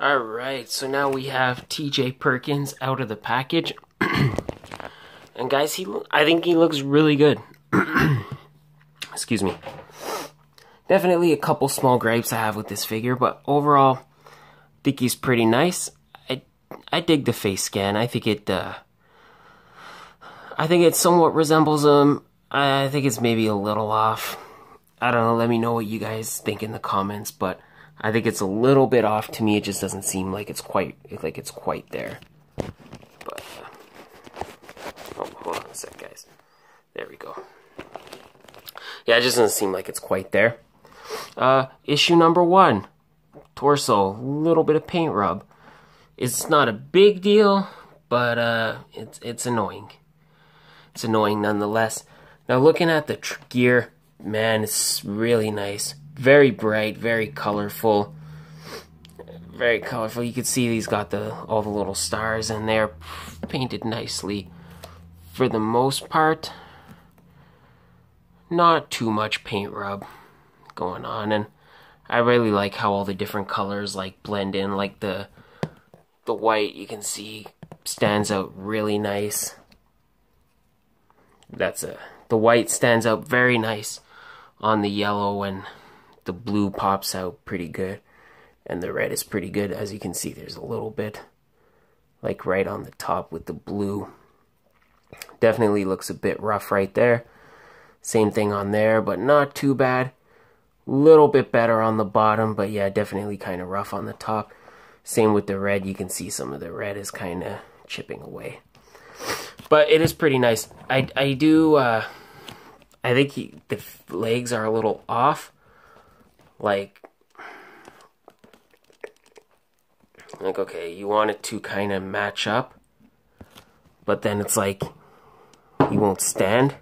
Alright, so now we have TJ Perkins out of the package. and guys, he I think he looks really good. Excuse me. Definitely a couple small gripes I have with this figure, but overall, I think he's pretty nice. I I dig the face scan. I think it uh, I think it somewhat resembles him. I think it's maybe a little off. I don't know, let me know what you guys think in the comments, but I think it's a little bit off to me. It just doesn't seem like it's quite like it's quite there. But oh, hold on a sec, guys. There we go. Yeah, it just doesn't seem like it's quite there. Uh, issue number one, torso, A little bit of paint rub. It's not a big deal, but uh, it's it's annoying. It's annoying nonetheless. Now looking at the gear, man, it's really nice very bright, very colorful. Very colorful. You can see he's got the all the little stars and they're painted nicely. For the most part, not too much paint rub going on and I really like how all the different colors like blend in like the the white you can see stands out really nice. That's a the white stands out very nice on the yellow and the blue pops out pretty good and the red is pretty good. As you can see there's a little bit like right on the top with the blue. Definitely looks a bit rough right there. Same thing on there but not too bad. Little bit better on the bottom but yeah definitely kind of rough on the top. Same with the red. You can see some of the red is kind of chipping away. But it is pretty nice. I i do uh i think he, the legs are a little off like like okay you want it to kind of match up but then it's like you won't stand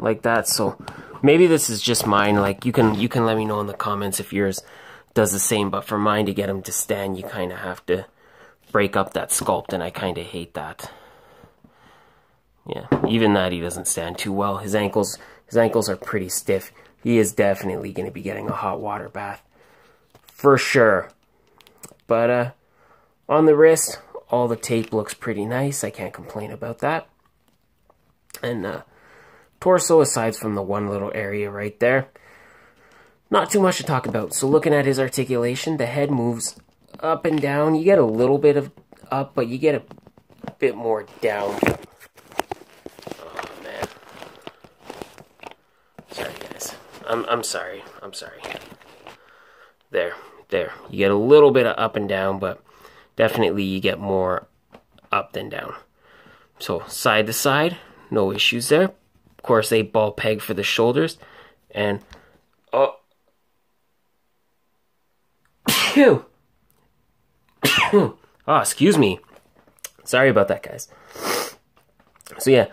like that. So maybe this is just mine. Like you can you can let me know in the comments if yours does the same but for mine to get him to stand you kind of have to break up that sculpt and I kind of hate that. Yeah even that he doesn't stand too well. His ankles his ankles are pretty stiff he is definitely going to be getting a hot water bath. For sure. But uh, on the wrist, all the tape looks pretty nice. I can't complain about that. And uh, torso, aside from the one little area right there, not too much to talk about. So looking at his articulation, the head moves up and down. You get a little bit of up, but you get a bit more down I'm, I'm sorry. I'm sorry. There. There. You get a little bit of up and down, but definitely you get more up than down. So side to side, no issues there. Of course, a ball peg for the shoulders. And, oh. Phew. oh, excuse me. Sorry about that, guys. So yeah,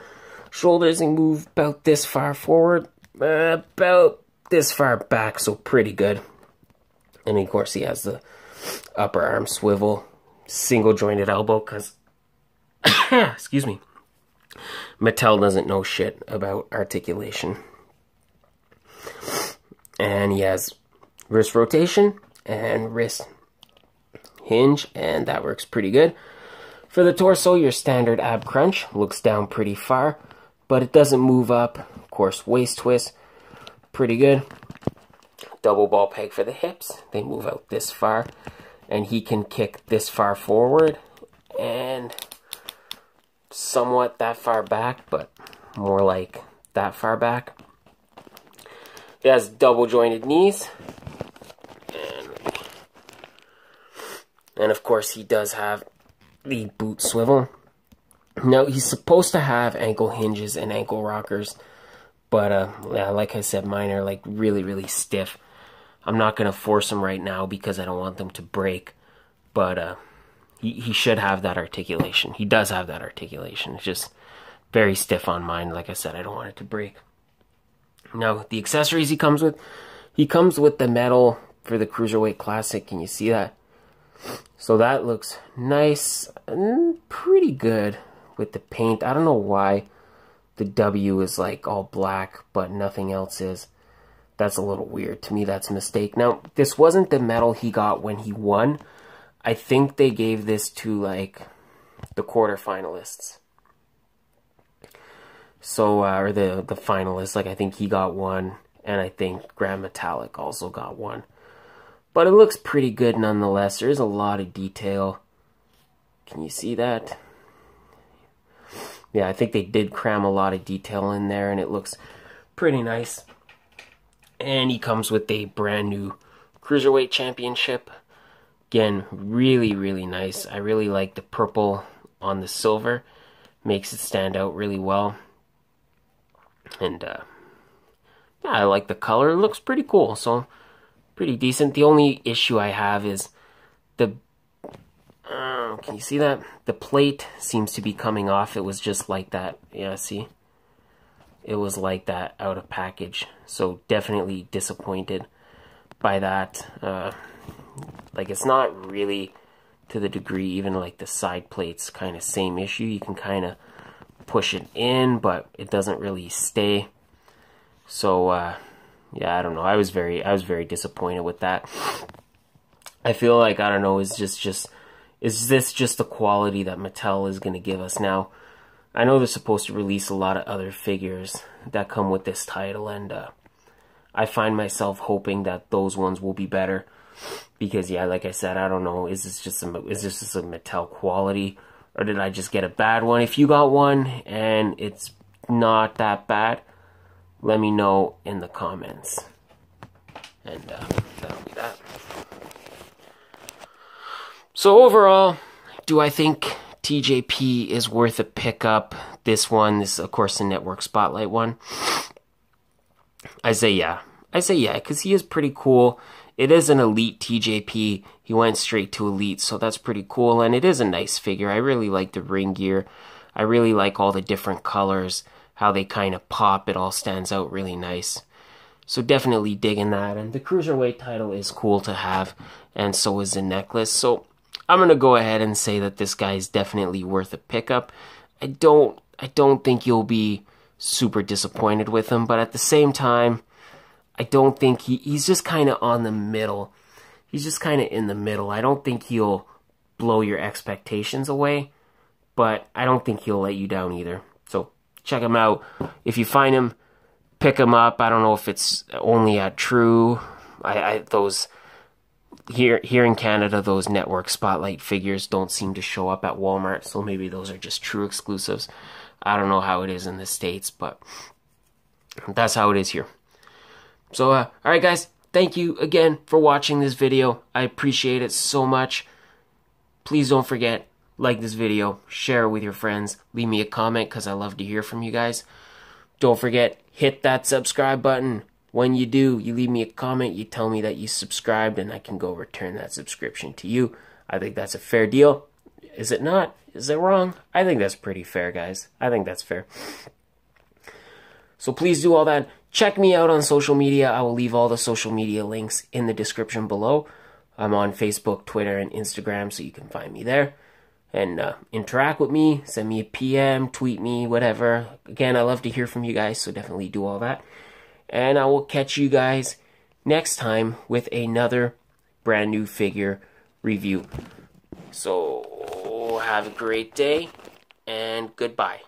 shoulders and move about this far forward, uh, about this far back, so pretty good. And of course, he has the upper arm swivel, single jointed elbow, because, excuse me, Mattel doesn't know shit about articulation. And he has wrist rotation and wrist hinge, and that works pretty good. For the torso, your standard ab crunch looks down pretty far, but it doesn't move up. Of course, waist twist pretty good. Double ball peg for the hips. They move out this far. And he can kick this far forward and somewhat that far back, but more like that far back. He has double jointed knees. And, and of course, he does have the boot swivel. Now, he's supposed to have ankle hinges and ankle rockers but uh, yeah, like I said, mine are like really, really stiff. I'm not going to force them right now because I don't want them to break. But uh, he, he should have that articulation. He does have that articulation. It's just very stiff on mine. Like I said, I don't want it to break. Now, the accessories he comes with, he comes with the medal for the Cruiserweight Classic. Can you see that? So that looks nice and pretty good with the paint. I don't know why the W is like all black, but nothing else is. that's a little weird. To me, that's a mistake. Now, this wasn't the medal he got when he won. I think they gave this to, like, the quarterfinalists. So, uh, or the, the finalists. Like, I think he got one. And I think Gran Metalik also got one. But it looks pretty good nonetheless. There's a lot of detail. Can you see that? Yeah, I think they did cram a lot of detail in there, and it looks pretty nice. And he comes with a brand new Cruiserweight Championship. Again, really, really nice. I really like the purple on the silver. Makes it stand out really well. And, uh, yeah, I like the color. It looks pretty cool, so pretty decent. The only issue I have is the uh, can you see that? The plate seems to be coming off. It was just like that. Yeah, see? It was like that out of package. So definitely disappointed by that. Uh, like it's not really to the degree even like the side plates kind of same issue. You can kind of push it in, but it doesn't really stay. So uh, yeah, I don't know. I was very I was very disappointed with that. I feel like I don't know. it's just just is this just the quality that Mattel is going to give us now? I know they're supposed to release a lot of other figures that come with this title, and uh, I find myself hoping that those ones will be better. Because yeah, like I said, I don't know. Is this just a is this just a Mattel quality, or did I just get a bad one? If you got one and it's not that bad, let me know in the comments. And uh, that'll be that. So overall, do I think TJP is worth a pickup? This one, this is of course the Network Spotlight one. I say yeah. I say yeah, because he is pretty cool. It is an elite TJP. He went straight to elite, so that's pretty cool. And it is a nice figure. I really like the ring gear. I really like all the different colors how they kind of pop. It all stands out really nice. So definitely digging that. And the Cruiserweight title is cool to have, and so is the necklace. So I'm gonna go ahead and say that this guy is definitely worth a pickup. I don't I don't think you'll be super disappointed with him, but at the same time, I don't think he, he's just kind of on the middle. He's just kind of in the middle. I don't think he'll blow your expectations away, but I don't think he'll let you down either. So check him out. If you find him, pick him up. I don't know if it's only at TRU. I, I those here here in Canada, those network spotlight figures don't seem to show up at Walmart, so maybe those are just TRU exclusives. I don't know how it is in the states, but that's how it is here. So, uh, all right, guys. Thank you again for watching this video. I appreciate it so much. Please don't forget like this video, share it with your friends, leave me a comment because I love to hear from you guys. Don't forget, hit that subscribe button. When you do, you leave me a comment, you tell me that you subscribed, and I can go return that subscription to you. I think that's a fair deal. Is it not? Is it wrong? I think that's pretty fair, guys. I think that's fair. So please do all that. Check me out on social media. I will leave all the social media links in the description below. I'm on Facebook, Twitter, and Instagram, so you can find me there and uh, interact with me. Send me a PM, tweet me, whatever. Again, I love to hear from you guys, so definitely do all that. And I will catch you guys next time with another brand new figure review. So, have a great day and goodbye.